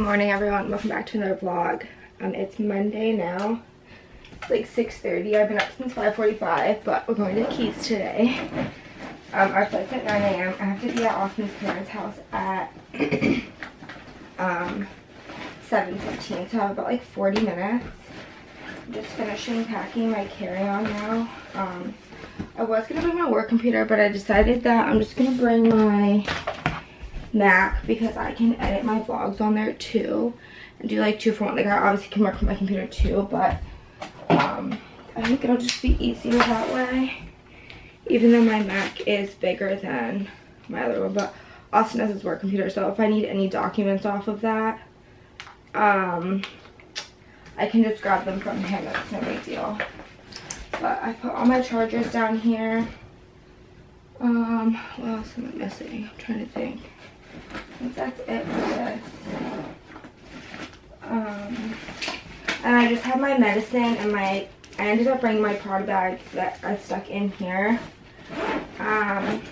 morning everyone. Welcome back to another vlog. Um it's monday now. It's like 6:30. i've been up since 5:45, but we're going to keys today. Um our flight's at 9 a.m i have to be at austin's parents house at um 7:15, so i have about like 40 minutes. I'm just finishing packing my carry-on now. Um i was gonna bring my work computer but i decided that i'm just gonna bring my Mac because I can edit my vlogs on there too and do like two for one. Like I obviously can work from my computer too, but um, I think it'll just be easier that way. Even though my Mac is bigger than my other one, but Austin has his work computer, so if I need any documents off of that, um, I can just grab them from him. It's no big deal. But I put all my chargers down here. Um, what else am I missing? I'm trying to think think that's it for this. Um, and I just have my medicine and my, I ended up bringing my Prada bag that I stuck in here. Um,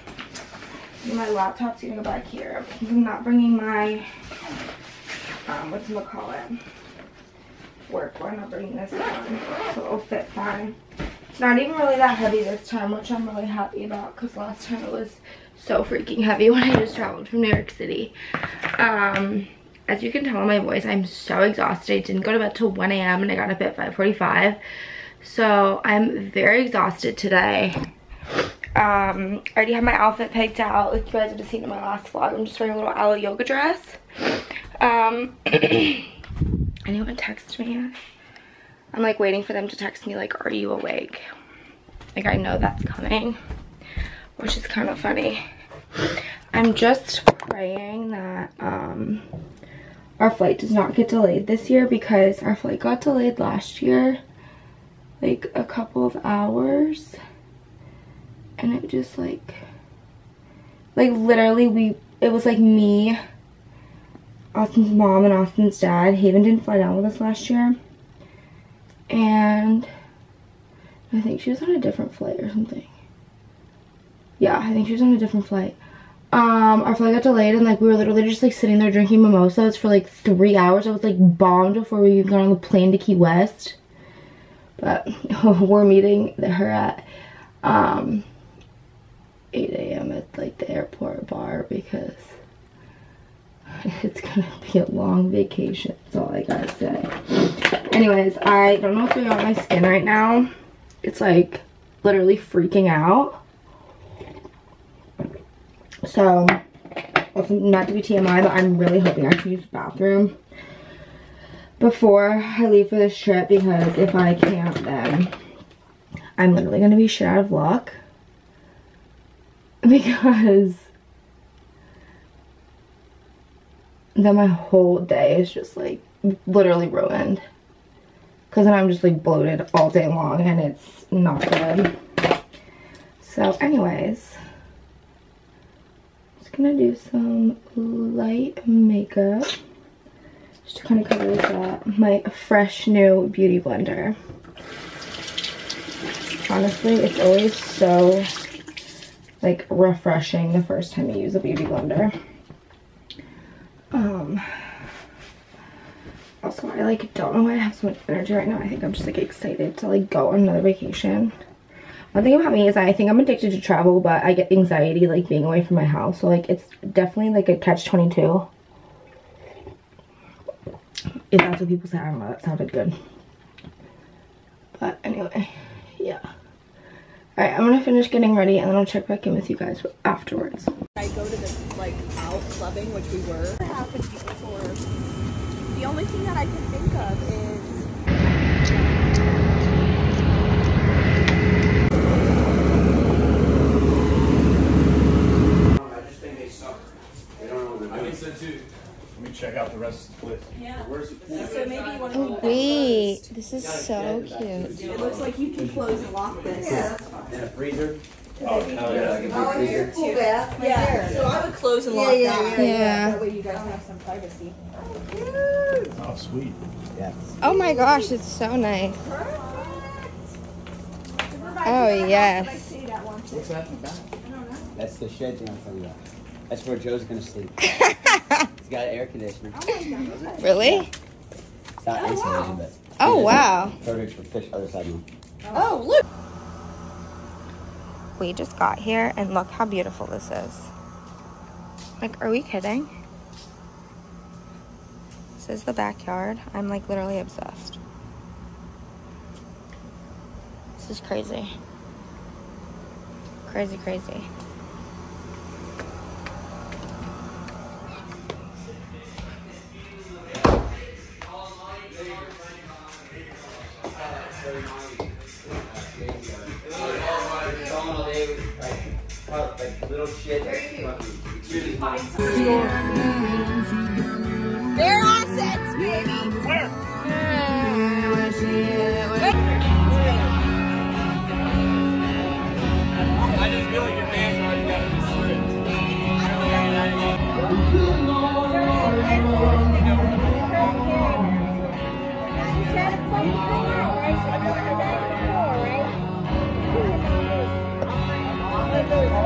my laptop's gonna go back here. I'm not bringing my, um, what's it call it? Work one. I'm not bringing this one, so it'll fit fine. Not even really that heavy this time, which I'm really happy about because last time it was so freaking heavy when I just traveled from New York City. Um, as you can tell in my voice, I'm so exhausted. I didn't go to bed till 1 a.m. and I got up at 5.45. So I'm very exhausted today. Um, I already have my outfit picked out. Like you guys have seen in my last vlog. I'm just wearing a little Alo yoga dress. Um, anyone text me I'm like waiting for them to text me like, are you awake? Like I know that's coming which is kind of funny. I'm just praying that um, our flight does not get delayed this year because our flight got delayed last year like a couple of hours and it just like like literally we it was like me Austin's mom and Austin's dad Haven didn't fly down with us last year and I think she was on a different flight or something yeah, I think she was on a different flight. Um, our flight got delayed and like we were literally just like sitting there drinking mimosas for like three hours. I was like bombed before we even got on the plane to Key West. But we're meeting her at um 8 a.m. at like the airport bar because it's gonna be a long vacation. That's all I gotta say. Anyways, I don't know what's going on my skin right now. It's like literally freaking out. So, not to be TMI, but I'm really hoping I can use the bathroom before I leave for this trip because if I can't, then I'm literally to be shit out of luck because then my whole day is just like literally ruined because then I'm just like bloated all day long and it's not good. So anyways, just gonna do some light makeup just to kind of cover this up. My fresh new beauty blender. Honestly, it's always so like refreshing the first time you use a beauty blender. Um also I like don't know why I have so much energy right now. I think I'm just like excited to like go on another vacation. One thing about me is I think I'm addicted to travel, but I get anxiety like being away from my house. So like it's definitely like a catch-22. If that's what people say, I don't know, that sounded good. But anyway, yeah. Alright, I'm gonna finish getting ready and then I'll check back in with you guys afterwards. I go to the like out clubbing, which we were. The only thing that I can think of is check out the rest of the list. Yeah. So maybe you want oh, to Oh wait, this is so cute. It looks like you can close and lock this. In a freezer? Oh, hell yeah. Oh, here's cool bath right Yeah, there. so I would close and lock yeah, that. yeah, Yeah. That way you guys have some privacy. Oh, sweet. Yeah. Oh my gosh, it's so nice. Oh yes. What's that in the back? That's the shed thing I'm talking about. That's where Joe's gonna sleep. It's got air conditioning. Really? It's not oh, insulated, but. Oh, wow. Perfect for fish. Other side. one. Oh, look. We just got here and look how beautiful this is. Like, are we kidding? This is the backyard. I'm like literally obsessed. This is crazy. Crazy, crazy. Like little shit. They're assets, baby. I just feel like your man's already got to be stripped. So when Ed and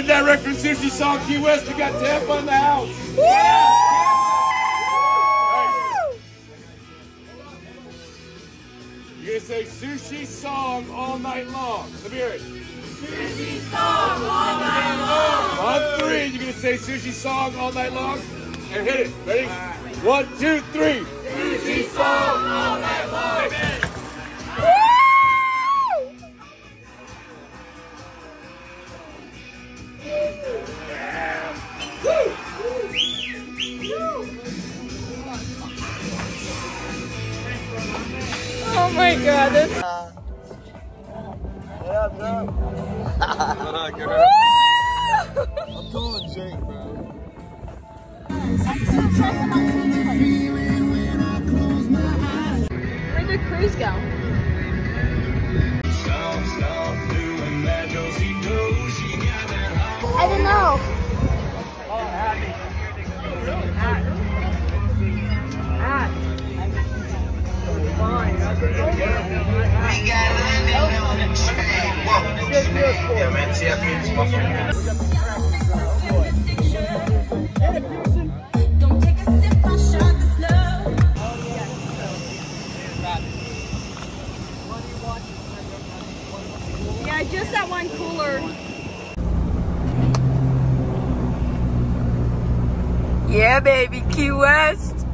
live and direct from Sushi Song Key West. We got Tampa in the house. You're gonna say sushi song all night long. Let me hear it. Sushi song all night long. On three, you're gonna say sushi song all night long. And hit it. Ready? One, two, three. Sushi song all night my god, this Where'd the cruise go? I don't know. Yeah, just that one cooler. Yeah, baby, Key West.